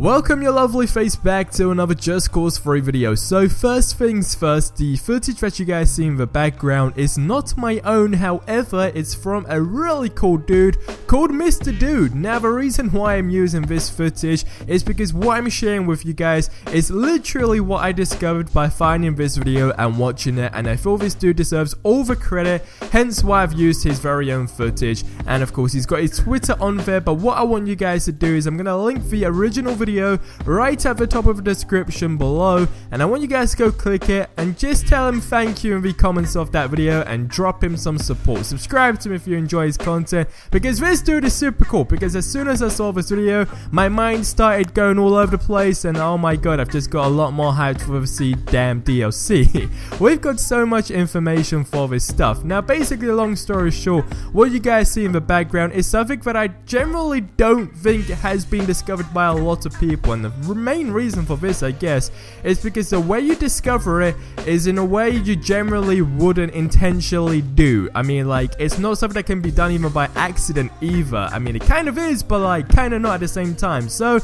Welcome your lovely face back to another Just Cause 3 video. So first things first, the footage that you guys see in the background is not my own, however, it's from a really cool dude called Mr. Dude. Now the reason why I'm using this footage is because what I'm sharing with you guys is literally what I discovered by finding this video and watching it and I feel this dude deserves all the credit, hence why I've used his very own footage and of course he's got his Twitter on there but what I want you guys to do is I'm going to link the original video video right at the top of the description below and I want you guys to go click it and just tell him thank you in the comments of that video and drop him some support. Subscribe to him if you enjoy his content because this dude is super cool because as soon as I saw this video my mind started going all over the place and oh my god I've just got a lot more hyped for the Sea damn DLC. We've got so much information for this stuff. Now basically long story short what you guys see in the background is something that I generally don't think has been discovered by a lot of people and the main reason for this I guess is because the way you discover it is in a way you generally wouldn't intentionally do. I mean like it's not something that can be done even by accident either. I mean it kind of is but like kind of not at the same time. So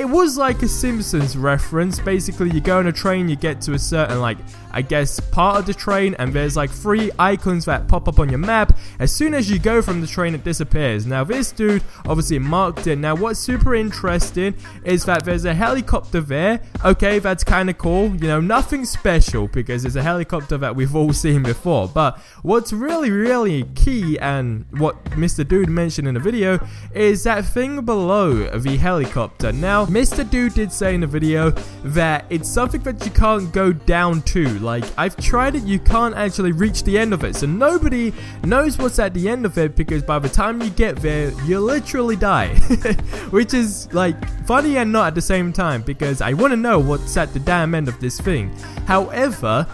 it was like a Simpsons reference. Basically you go on a train you get to a certain like I guess, part of the train and there's like three icons that pop up on your map. As soon as you go from the train, it disappears. Now this dude obviously marked it. Now what's super interesting is that there's a helicopter there. Okay, that's kind of cool. You know, nothing special because it's a helicopter that we've all seen before. But what's really, really key and what Mr. Dude mentioned in the video is that thing below the helicopter. Now, Mr. Dude did say in the video that it's something that you can't go down to like, I've tried it, you can't actually reach the end of it. So nobody knows what's at the end of it because by the time you get there, you literally die. Which is, like, funny and not at the same time because I want to know what's at the damn end of this thing. However,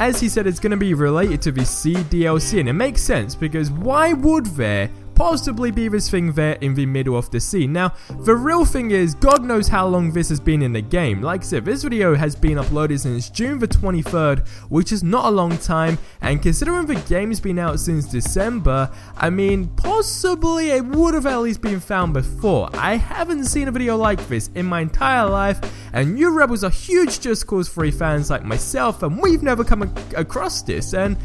as he said, it's going to be related to the Sea DLC, and it makes sense because why would there possibly be this thing there in the middle of the scene. Now, the real thing is, God knows how long this has been in the game. Like I said, this video has been uploaded since June the 23rd, which is not a long time, and considering the game's been out since December, I mean, possibly it would have at least been found before. I haven't seen a video like this in my entire life, and you Rebels are huge Just Cause 3 fans like myself, and we've never come across this, and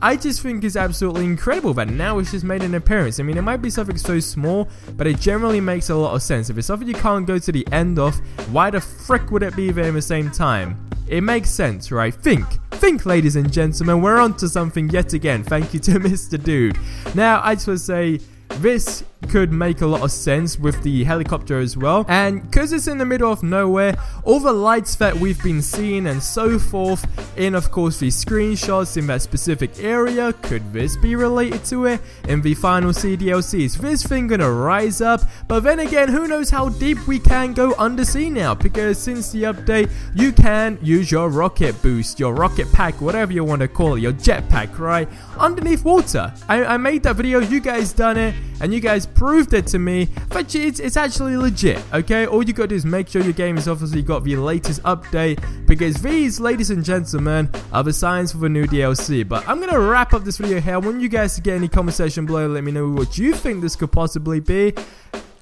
I just think it's absolutely incredible that now it's just made an appearance. I mean, it might be something so small, but it generally makes a lot of sense. If it's something you can't go to the end of, why the frick would it be there in the same time? It makes sense, right? Think. Think, ladies and gentlemen, we're on to something yet again. Thank you to Mr. Dude. Now, I just want to say, this could make a lot of sense with the helicopter as well. And because it's in the middle of nowhere, all the lights that we've been seeing and so forth in of course the screenshots in that specific area, could this be related to it? In the final Sea DLC, is this thing gonna rise up? But then again, who knows how deep we can go undersea now because since the update, you can use your rocket boost, your rocket pack, whatever you want to call it, your jetpack, right? Underneath water. I, I made that video, you guys done it, and you guys proved it to me but it's, it's actually legit, okay? All you gotta do is make sure your game has obviously got the latest update because these, ladies and gentlemen, are the signs for the new DLC. But I'm gonna wrap up this video here. I want you guys to get any comment section below let me know what you think this could possibly be.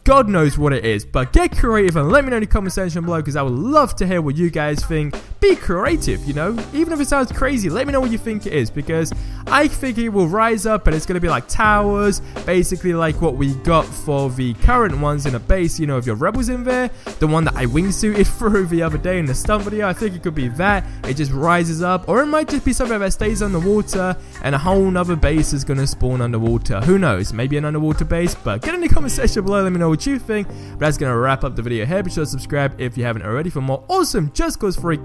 God knows what it is, but get creative and let me know in the comment section below because I would love to hear what you guys think. Be creative, you know? Even if it sounds crazy, let me know what you think it is because I think it will rise up and it's going to be like towers, basically like what we got for the current ones in a base, you know, if your rebels in there, the one that I wingsuited through the other day in the stunt video, I think it could be that, it just rises up, or it might just be something that stays underwater and a whole nother base is going to spawn underwater. Who knows? Maybe an underwater base, but get in the comment section below, let me know what you think. But that's going to wrap up the video here. Be sure to subscribe if you haven't already for more awesome Just Cause 3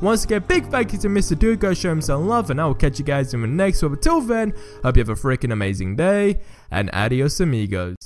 Once again, big thank you to Mr. Dude. Go show him some love, and I will catch you guys in the next one. But till then, hope you have a freaking amazing day, and adios amigos.